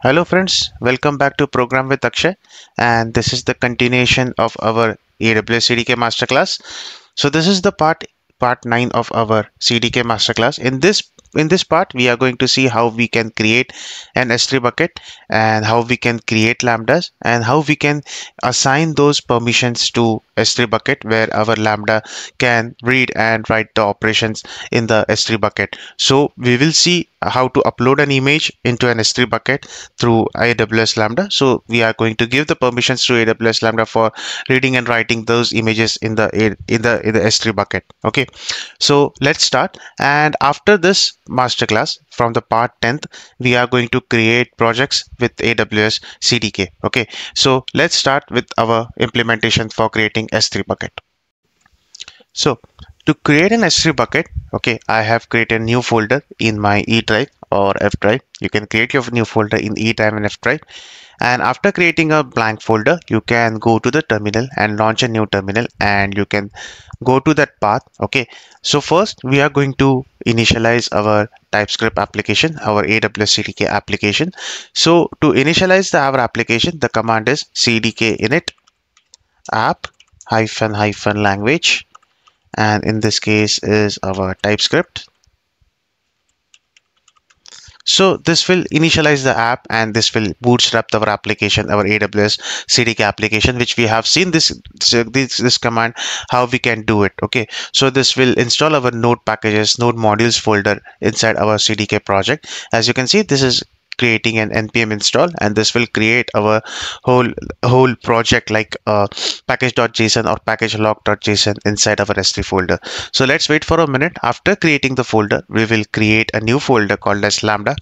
Hello friends, welcome back to Program with Akshay and this is the continuation of our AWS CDK masterclass. So this is the part part 9 of our CDK masterclass. In this in this part we are going to see how we can create an S3 bucket and how we can create lambdas and how we can assign those permissions to S3 bucket where our lambda can read and write the operations in the S3 bucket. So we will see how to upload an image into an S3 bucket through AWS Lambda. So we are going to give the permissions to AWS Lambda for reading and writing those images in the in the in the S3 bucket. Okay, so let's start. And after this masterclass from the part 10th, we are going to create projects with AWS CDK. Okay, so let's start with our implementation for creating S3 bucket. So to create an S3 bucket, okay, I have created a new folder in my E drive or F drive. You can create your new folder in E drive and F drive. And after creating a blank folder, you can go to the terminal and launch a new terminal and you can go to that path. Okay. So first we are going to initialize our TypeScript application, our AWS CDK application. So to initialize the, our application, the command is cdk init app hyphen hyphen language and in this case is our TypeScript. So this will initialize the app and this will bootstrap our application, our AWS CDK application, which we have seen this, this, this command, how we can do it. Okay. So this will install our node packages, node modules folder inside our CDK project. As you can see, this is creating an npm install and this will create our whole whole project like uh, package.json or package log.json inside our s3 folder. So let's wait for a minute. After creating the folder we will create a new folder called as lambda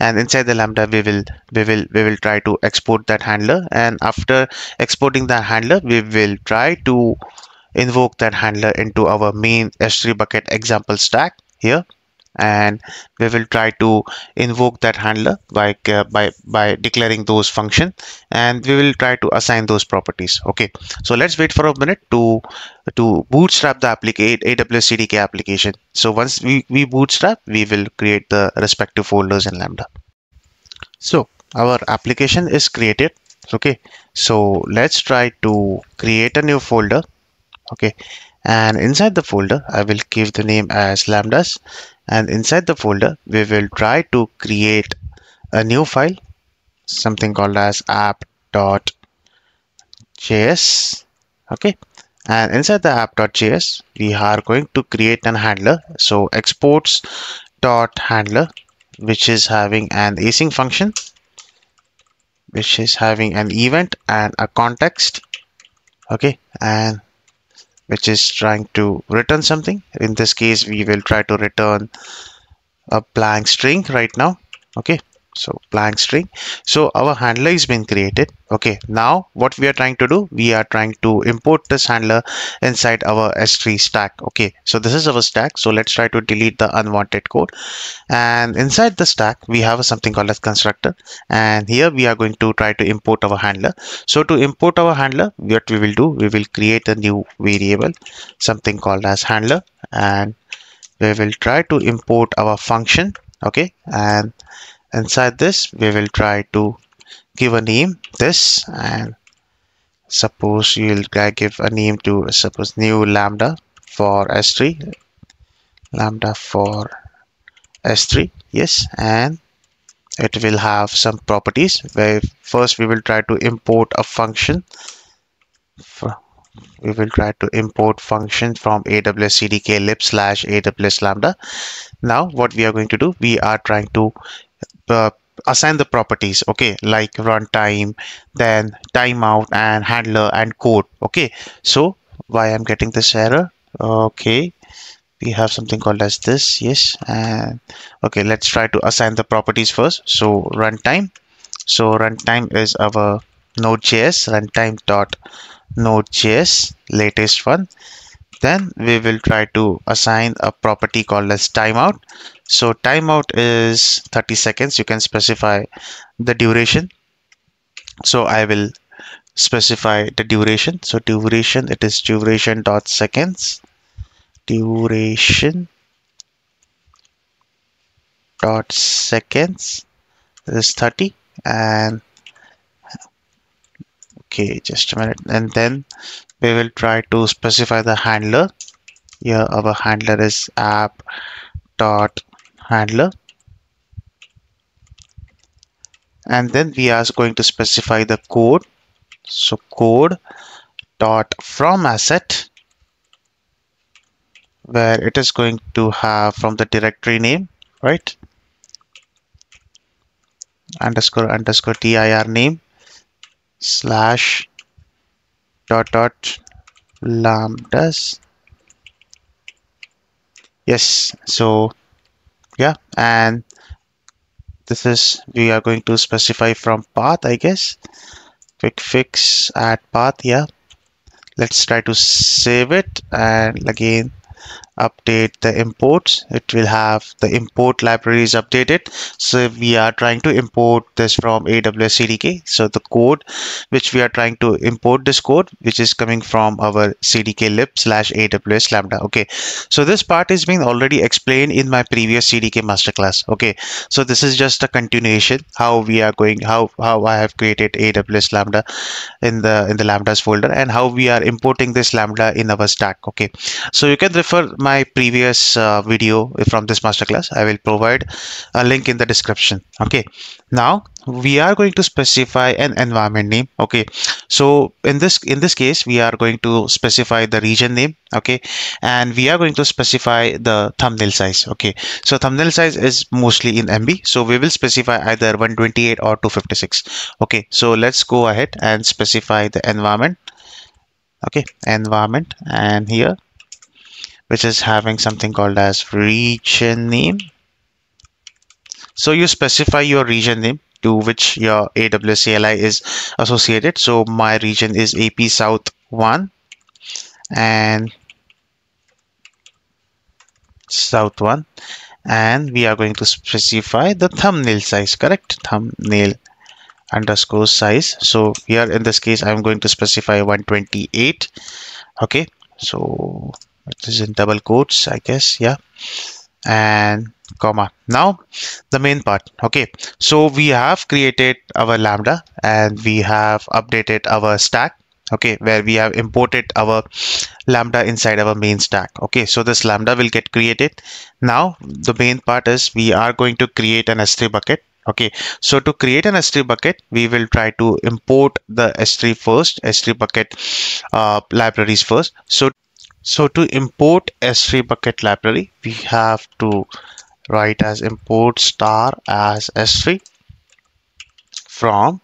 and inside the lambda we will we will we will try to export that handler. And after exporting the handler we will try to invoke that handler into our main s3 bucket example stack here and we will try to invoke that handler by uh, by by declaring those function and we will try to assign those properties. Okay. So let's wait for a minute to to bootstrap the application aws cdk application. So once we we bootstrap we will create the respective folders in lambda. So our application is created. Okay. So let's try to create a new folder. Okay and inside the folder I will give the name as lambdas. And inside the folder we will try to create a new file something called as app.js okay. And inside the app.js we are going to create an handler. So exports dot handler which is having an async function which is having an event and a context. Okay. And which is trying to return something. In this case we will try to return a blank string right now. Okay so blank string. So our handler is been created. Okay. Now what we are trying to do we are trying to import this handler inside our s3 stack. Okay. So this is our stack. So let's try to delete the unwanted code. And inside the stack we have something called as constructor. And here we are going to try to import our handler. So to import our handler what we will do we will create a new variable something called as handler. And we will try to import our function. Okay. And inside this we will try to give a name this and suppose you'll give a name to suppose new lambda for s3 lambda for s3 yes and it will have some properties where first we will try to import a function we will try to import function from aws cdk lib slash aws lambda. Now what we are going to do we are trying to uh, assign the properties okay? Like runtime then timeout and handler and code okay? So why i'm getting this error? Okay we have something called as this yes and okay let's try to assign the properties first. So runtime. So runtime is our node.js runtime dot node.js latest one then we will try to assign a property called as timeout. So timeout is 30 seconds. You can specify the duration. So i will specify the duration. So duration it is duration dot seconds. Duration dot seconds is 30 and okay just a minute. And then we will try to specify the handler. Here our handler is app dot handler. And then we are going to specify the code. So code dot from asset where it is going to have from the directory name right? Underscore underscore dir name slash dot dot lambdas. Yes so yeah and this is we are going to specify from path I guess. Quick fix add path yeah. Let's try to save it and again update the imports. It will have the import libraries updated. So we are trying to import this from aws cdk so the code which we are trying to import this code which is coming from our cdk lib slash aws lambda. Okay. So this part is being already explained in my previous cdk masterclass. Okay. So this is just a continuation how we are going how how i have created aws lambda in the in the lambdas folder and how we are importing this lambda in our stack. Okay. So you can refer my previous uh, video from this masterclass i will provide a link in the description. Okay. Now we are going to specify an environment name. Okay. So in this in this case we are going to specify the region name. Okay. And we are going to specify the thumbnail size. Okay. So thumbnail size is mostly in mb so we will specify either 128 or 256 okay. So let's go ahead and specify the environment. Okay. Environment and here which is having something called as region name. So you specify your region name to which your AWS CLI is associated. So my region is AP South 1 and South 1 and we are going to specify the thumbnail size correct? Thumbnail underscore size. So here in this case i'm going to specify 128 okay. So it is in double quotes i guess yeah. And comma now the main part okay. So we have created our lambda and we have updated our stack okay where we have imported our lambda inside our main stack okay. So this lambda will get created. Now the main part is we are going to create an s3 bucket okay. So to create an s3 bucket we will try to import the s3 first s3 bucket uh, libraries first. So so to import S3 bucket library, we have to write as import star as S3 from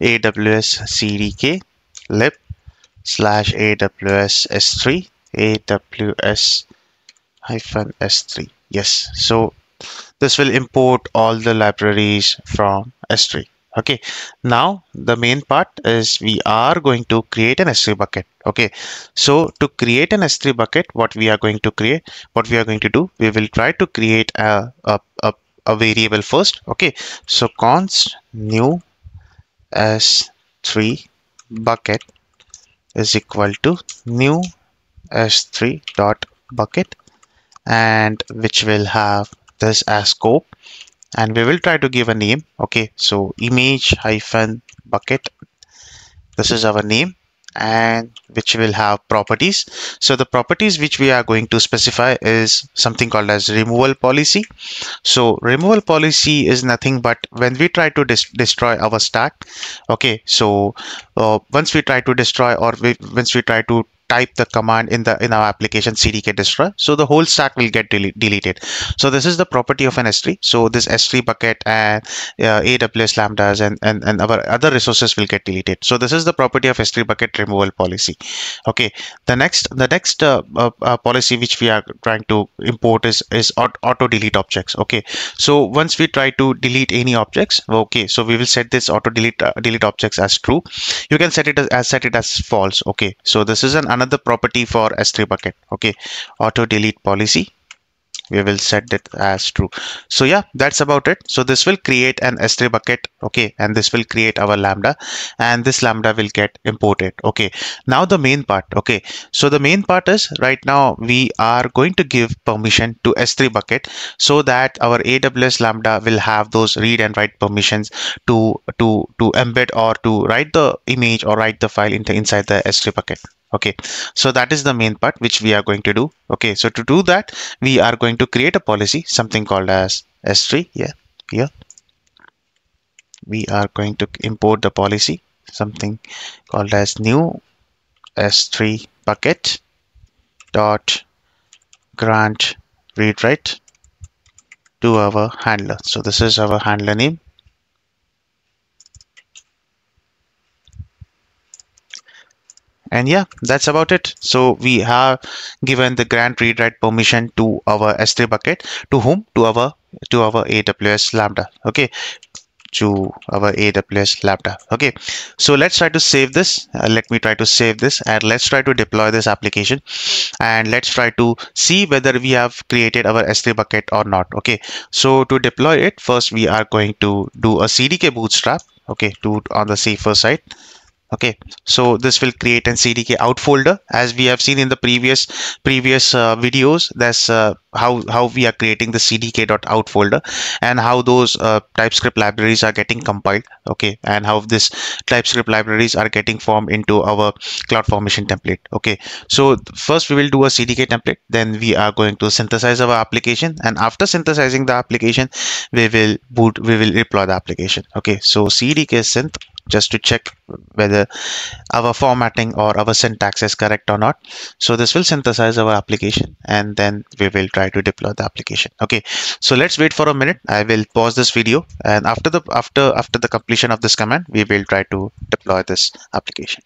AWS CDK lib slash AWS S3 AWS hyphen S3. Yes, so this will import all the libraries from S3 okay. Now the main part is we are going to create an s3 bucket. Okay. So to create an s3 bucket what we are going to create what we are going to do we will try to create a, a, a, a variable first. Okay. So const new s3 bucket is equal to new s3 dot bucket and which will have this as scope and we will try to give a name. Okay so image hyphen bucket. This is our name and which will have properties. So the properties which we are going to specify is something called as removal policy. So removal policy is nothing but when we try to destroy our stack. Okay so uh, once we try to destroy or we, once we try to type the command in the in our application cdk destroy so the whole stack will get delete, deleted. So this is the property of an s3 so this s3 bucket and uh, aws lambdas and, and and our other resources will get deleted. So this is the property of s3 bucket removal policy. Okay. The next the next uh, uh, uh policy which we are trying to import is is auto delete objects. Okay. So once we try to delete any objects okay so we will set this auto delete uh, delete objects as true. You can set it as, as set it as false. Okay. So this is an another property for S3 bucket. Okay, auto delete policy. we will set it as true. So yeah that's about it. So this will create an s3 bucket. Okay. And this will create our lambda. And this lambda will get imported. Okay. Now the main part. Okay. So the main part is right now we are going to give permission to s3 bucket so that our aws lambda will have those read and write permissions to to to embed or to write the image or write the file into inside the s3 bucket okay. So that is the main part which we are going to do. Okay. So to do that we are going to create a policy something called as s3 yeah here. We are going to import the policy something called as new s3 bucket dot grant read write to our handler. So this is our handler name and yeah that's about it. So we have given the grant read write permission to our s3 bucket. To whom? To our to our aws lambda. Okay. To our aws lambda. Okay. So let's try to save this. Uh, let me try to save this and let's try to deploy this application. And let's try to see whether we have created our s3 bucket or not. Okay. So to deploy it first we are going to do a cdk bootstrap. Okay. To on the safer side okay so this will create an cdk out folder. As we have seen in the previous previous uh, videos that's uh, how how we are creating the cdk.out folder and how those uh, typescript libraries are getting compiled. Okay and how this typescript libraries are getting formed into our cloud formation template. Okay so first we will do a cdk template. Then we are going to synthesize our application. And after synthesizing the application we will boot we will deploy the application. Okay so cdk synth just to check whether our formatting or our syntax is correct or not. So this will synthesize our application and then we will try to deploy the application. Okay so let's wait for a minute. I will pause this video and after the after after the completion of this command we will try to deploy this application.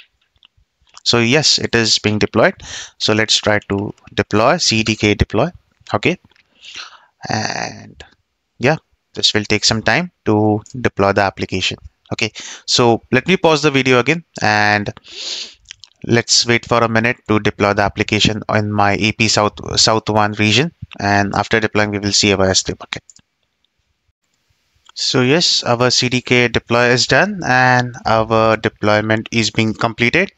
So yes it is being deployed. So let's try to deploy cdk deploy. Okay and yeah this will take some time to deploy the application okay so let me pause the video again and let's wait for a minute to deploy the application in my ap south south one region. And after deploying we will see our s3 bucket. So yes our cdk deploy is done and our deployment is being completed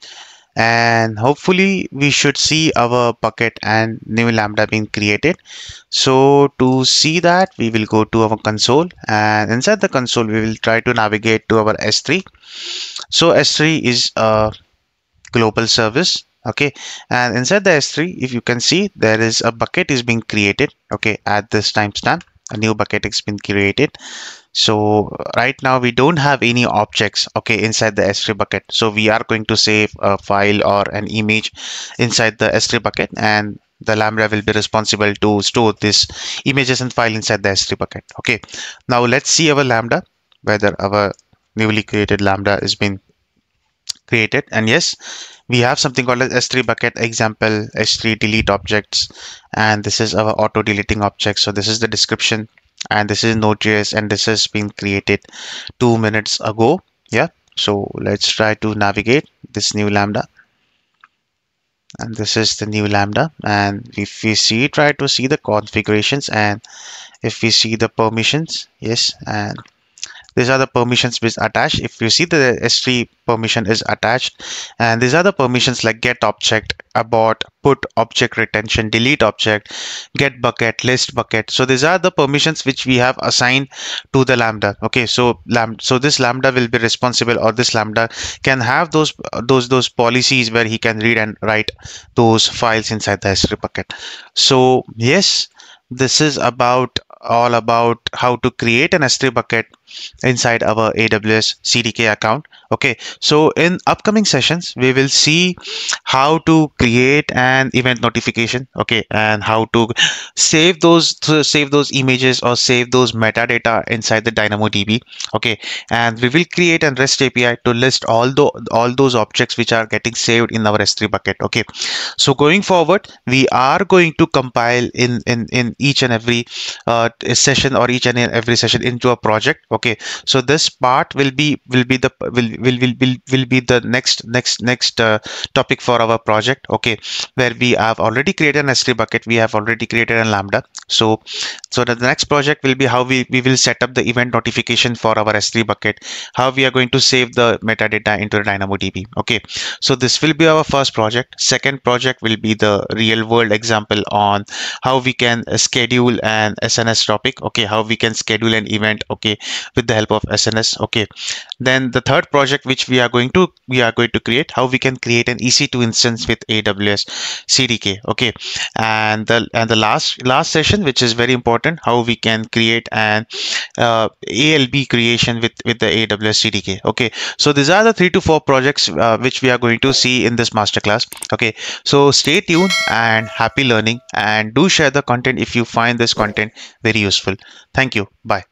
and hopefully we should see our bucket and new lambda being created. So to see that we will go to our console. And inside the console we will try to navigate to our s3 so s3 is a global service okay? And inside the s3 if you can see there is a bucket is being created okay at this timestamp a new bucket has been created. So right now we don't have any objects okay inside the s3 bucket. So we are going to save a file or an image inside the s3 bucket and the lambda will be responsible to store this images and file inside the s3 bucket okay. Now let's see our lambda whether our newly created lambda is has created. And yes we have something called as s3 bucket example s3 delete objects. And this is our auto deleting object. So this is the description. And this is node.js and this has been created two minutes ago. Yeah so let's try to navigate this new lambda. And this is the new lambda. And if we see try to see the configurations. And if we see the permissions yes and these are the permissions which attached if you see the s3 permission is attached and these are the permissions like get object abort put object retention delete object get bucket list bucket. So these are the permissions which we have assigned to the lambda. Okay so lambda so this lambda will be responsible or this lambda can have those those those policies where he can read and write those files inside the s3 bucket. So yes this is about all about how to create an S3 bucket inside our AWS CDK account. Okay, so in upcoming sessions, we will see how to create an event notification. Okay, and how to save those to save those images or save those metadata inside the DynamoDB. Okay, and we will create an REST API to list all the all those objects which are getting saved in our S3 bucket. Okay, so going forward, we are going to compile in in in each and every uh, session or each and every session into a project. Okay okay so this part will be will be the will will will will, will be the next next next uh, topic for our project okay where we have already created an s3 bucket we have already created a lambda. So so the next project will be how we, we will set up the event notification for our s3 bucket how we are going to save the metadata into the dynamodb okay. So this will be our first project. Second project will be the real world example on how we can schedule an sns topic okay how we can schedule an event okay with the help of sns okay. Then the third project which we are going to we are going to create how we can create an ec2 instance with aws cdk okay. And the and the last last session which is very important how we can create an uh, alb creation with with the aws cdk okay. So these are the three to four projects uh, which we are going to see in this masterclass. Okay. So stay tuned and happy learning and do share the content if you find this content very useful. Thank you. Bye